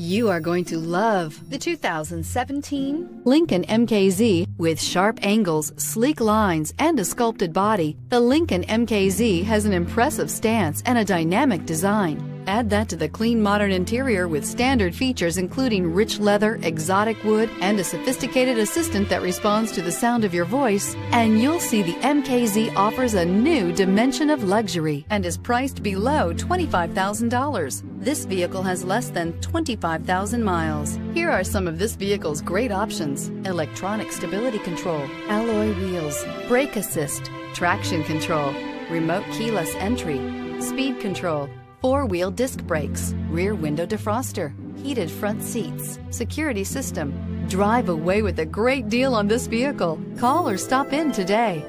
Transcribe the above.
You are going to love the 2017 Lincoln MKZ. With sharp angles, sleek lines, and a sculpted body, the Lincoln MKZ has an impressive stance and a dynamic design. Add that to the clean modern interior with standard features including rich leather, exotic wood, and a sophisticated assistant that responds to the sound of your voice, and you'll see the MKZ offers a new dimension of luxury and is priced below $25,000. This vehicle has less than 25,000 miles. Here are some of this vehicle's great options. Electronic stability control, alloy wheels, brake assist, traction control, remote keyless entry, speed control, four-wheel disc brakes, rear window defroster, heated front seats, security system. Drive away with a great deal on this vehicle. Call or stop in today.